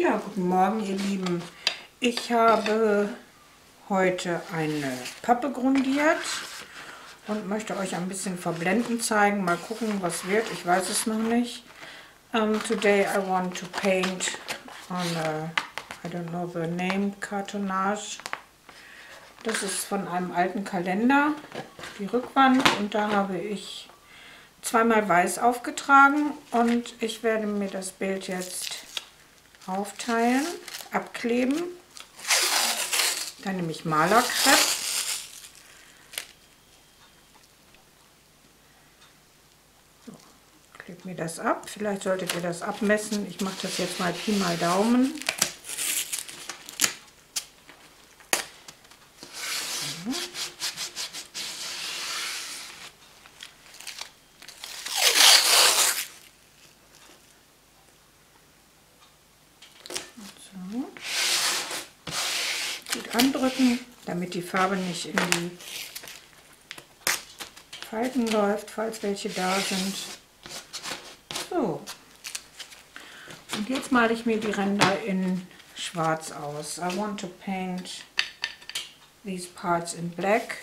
Ja, guten Morgen, ihr Lieben. Ich habe heute eine Pappe grundiert und möchte euch ein bisschen verblenden zeigen. Mal gucken, was wird. Ich weiß es noch nicht. Um, today I want to paint on a, I don't know the name, cartonnage. Das ist von einem alten Kalender, die Rückwand. Und da habe ich zweimal weiß aufgetragen. Und ich werde mir das Bild jetzt aufteilen, abkleben. Dann nehme ich Malerkrepp. So, klebe mir das ab. Vielleicht solltet ihr das abmessen. Ich mache das jetzt mal Pi mal Daumen. Andrücken, damit die Farbe nicht in die Falten läuft, falls welche da sind. So. Und jetzt male ich mir die Ränder in schwarz aus. I want to paint these parts in black.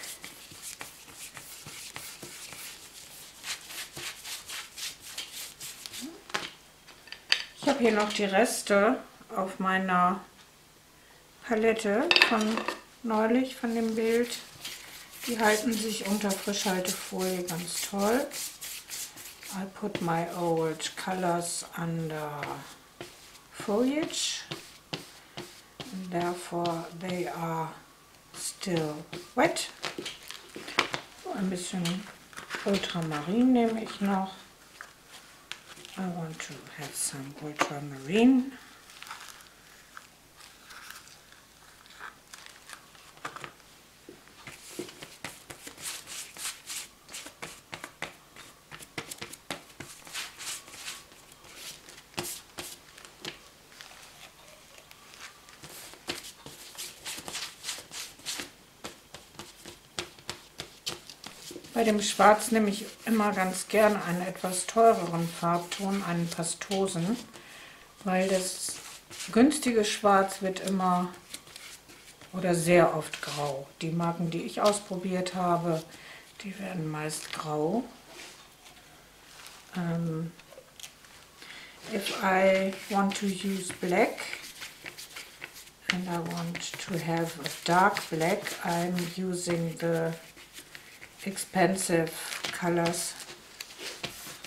Ich habe hier noch die Reste auf meiner Palette von neulich, von dem Bild. Die halten sich unter Frischhaltefolie ganz toll. I put my old colors under foliage and therefore they are still wet. So ein bisschen Ultramarin nehme ich noch. I want to have some ultramarine. Dem Schwarz nehme ich immer ganz gern einen etwas teureren Farbton, einen Pastosen, weil das günstige Schwarz wird immer oder sehr oft grau. Die Marken, die ich ausprobiert habe, die werden meist grau. Um, ähm, if I want to use black and I want to have a dark black, I'm using the expensive colors,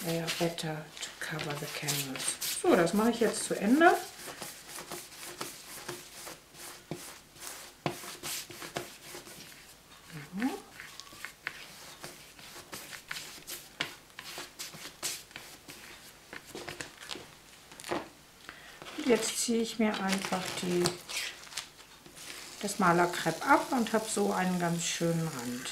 they are better to cover the canvas. So, das mache ich jetzt zu Ende. Mhm. Jetzt ziehe ich mir einfach die, das Malerkrepp ab und habe so einen ganz schönen Rand.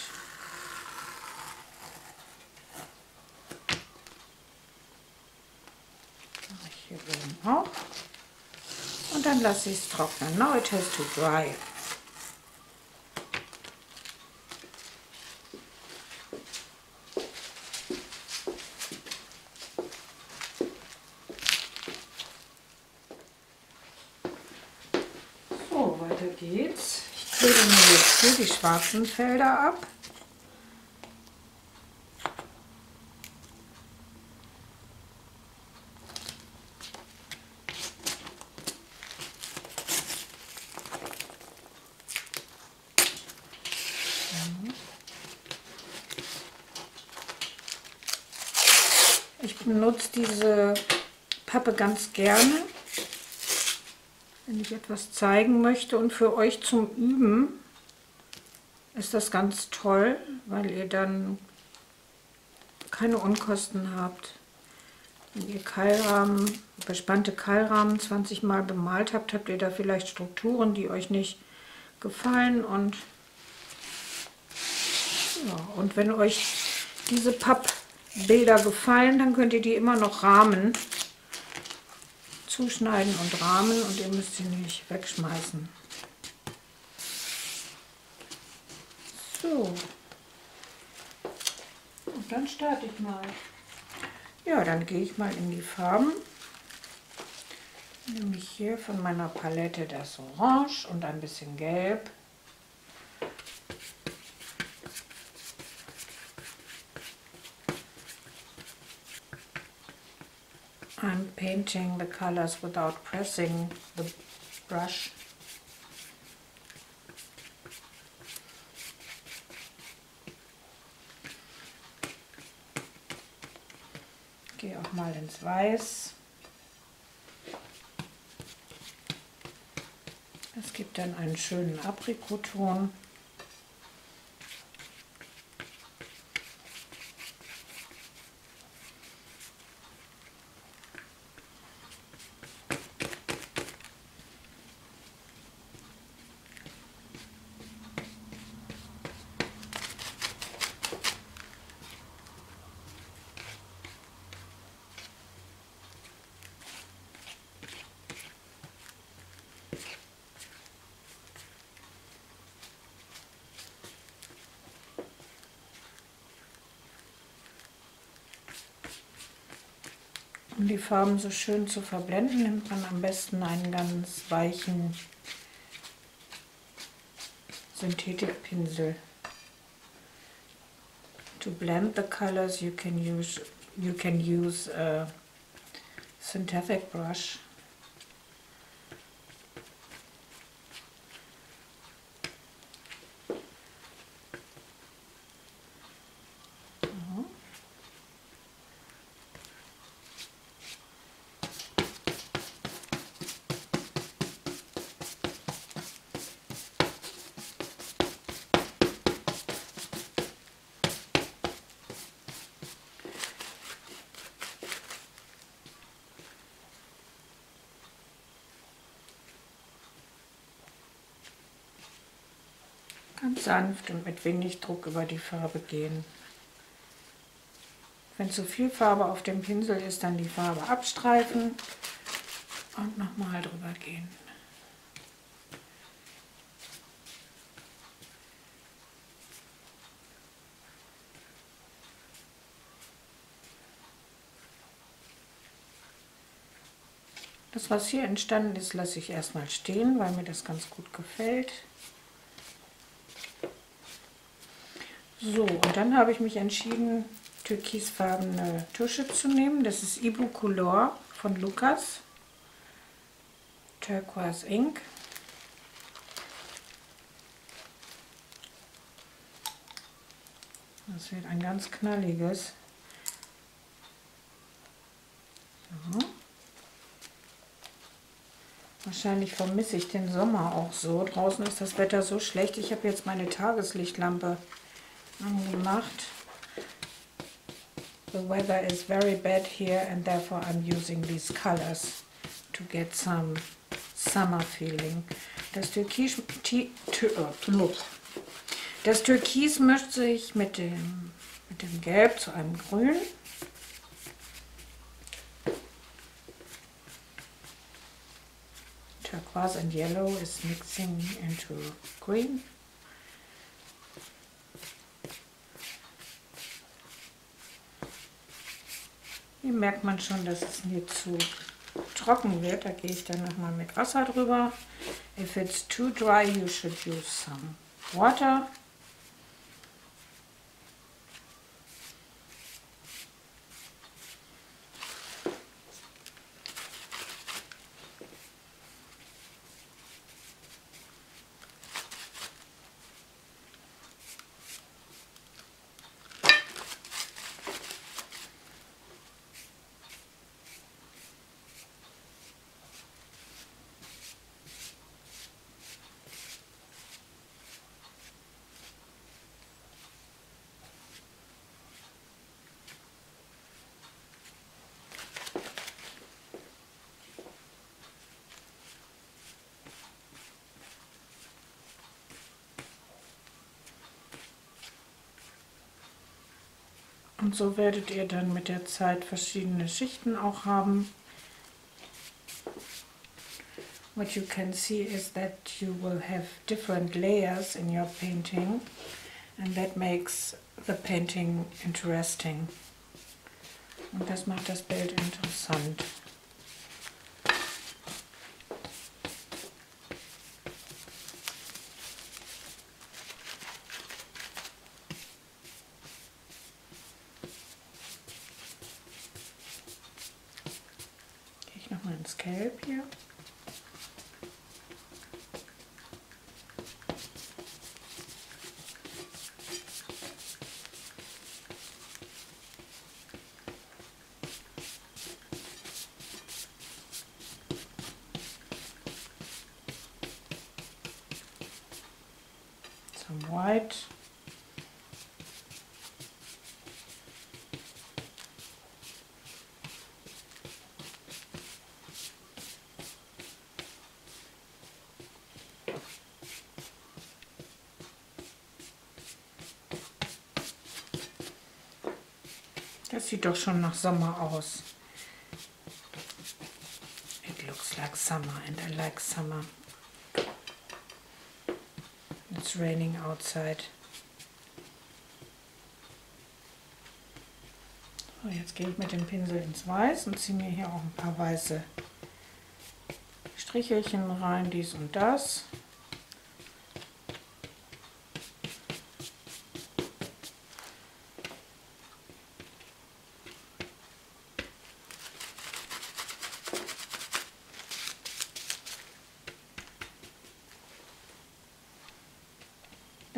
hier oben auch. Und dann lasse ich es trocknen. Now it has to dry. So, weiter geht's. Ich klebe mir jetzt hier die schwarzen Felder ab. Ich benutze diese Pappe ganz gerne, wenn ich etwas zeigen möchte. Und für euch zum Üben ist das ganz toll, weil ihr dann keine Unkosten habt. Wenn ihr Keilrahmen, bespannte Keilrahmen 20 Mal bemalt habt, habt ihr da vielleicht Strukturen, die euch nicht gefallen. Und, ja, und wenn euch diese Pappe Bilder gefallen, dann könnt ihr die immer noch rahmen. Zuschneiden und rahmen und ihr müsst sie nicht wegschmeißen. So. Und dann starte ich mal. Ja, dann gehe ich mal in die Farben. Nehme ich hier von meiner Palette das Orange und ein bisschen Gelb. I'm painting the colors without pressing the brush. Gehe auch mal ins Weiß. Es gibt dann einen schönen Aprikoton. Um die Farben so schön zu verblenden, nimmt man am besten einen ganz weichen Synthetikpinsel. To blend the colors you can use you can use a synthetic brush. Ganz sanft und mit wenig Druck über die Farbe gehen. Wenn zu viel Farbe auf dem Pinsel ist, dann die Farbe abstreifen und nochmal drüber gehen. Das, was hier entstanden ist, lasse ich erstmal stehen, weil mir das ganz gut gefällt. So, und dann habe ich mich entschieden, türkisfarbene Tusche zu nehmen. Das ist Ibu Color von Lukas. Turquoise Ink. Das wird ein ganz knalliges. So. Wahrscheinlich vermisse ich den Sommer auch so. Draußen ist das Wetter so schlecht. Ich habe jetzt meine Tageslichtlampe angemacht. The weather is very bad here and therefore I'm using these colors to get some summer feeling. Das Türkis, oh, das Türkis mischt sich mit dem, mit dem Gelb zu einem Grün. Turquoise and yellow is mixing into green. Hier merkt man schon, dass es mir zu trocken wird. Da gehe ich dann nochmal mit Wasser drüber. If it's too dry, you should use some water. Und so werdet ihr dann mit der Zeit verschiedene Schichten auch haben. What you can see is that you will have different layers in your painting and that makes the painting interesting. Und das macht das Bild interessant. ins Gelb hier. Some white. Das sieht doch schon nach Sommer aus. It looks like summer and I like summer. It's raining outside. So, jetzt gehe ich mit dem Pinsel ins Weiß und ziehe mir hier auch ein paar weiße Strichelchen rein, dies und das.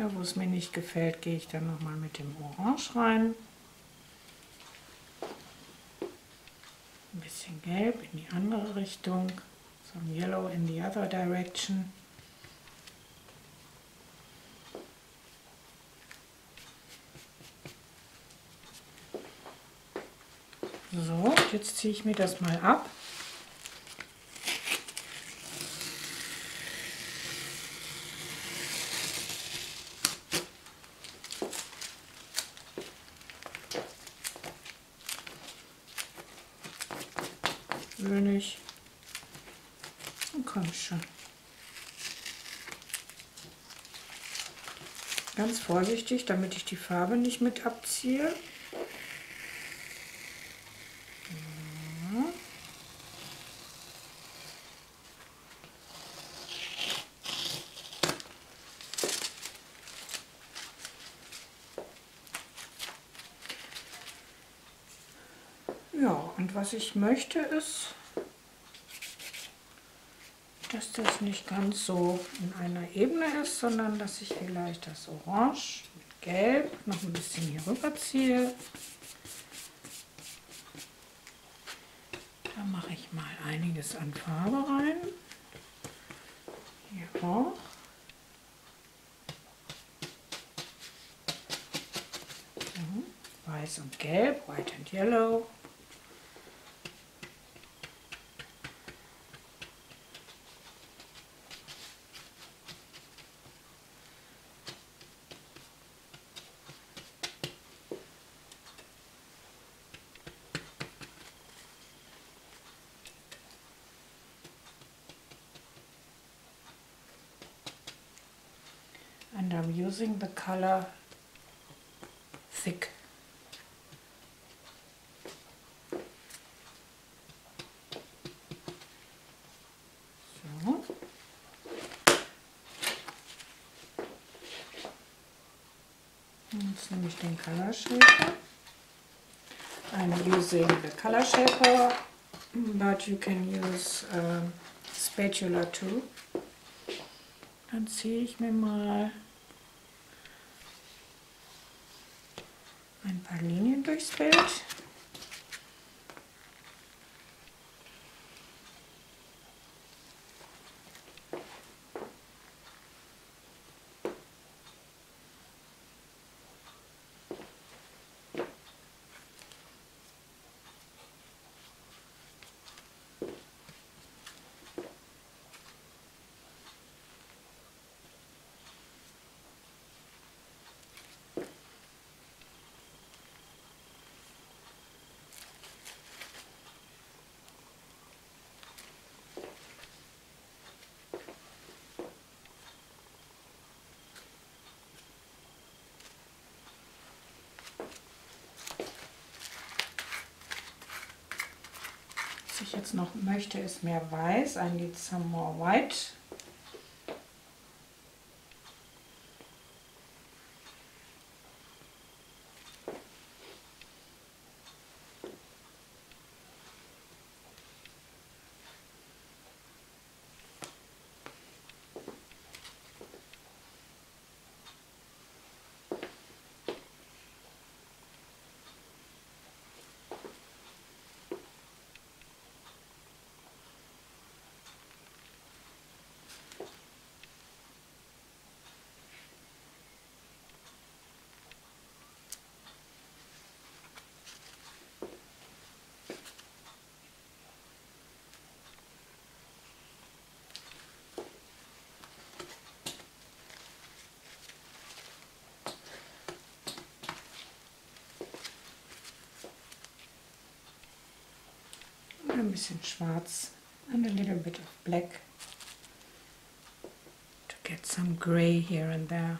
Da, wo es mir nicht gefällt, gehe ich dann nochmal mit dem Orange rein. Ein bisschen Gelb in die andere Richtung. Some yellow in the other direction. So, jetzt ziehe ich mir das mal ab. König. Und komm schon. Ganz vorsichtig, damit ich die Farbe nicht mit abziehe. Ja, und was ich möchte ist, dass das nicht ganz so in einer Ebene ist, sondern dass ich vielleicht das Orange mit Gelb noch ein bisschen hier rüber ziehe. Da mache ich mal einiges an Farbe rein. Hier auch. Weiß und Gelb, White and Yellow. and I'm using the color thick. Jetzt nehme ich den Color Shaper. I'm using the Color Shaper, but you can use a spatula too. Dann ziehe ich mir mal ein paar Linien durchs Bild. Ich jetzt noch möchte, ist mehr Weiß. I need some more white. Ein bisschen schwarz and a little bit of black to get some gray here and there.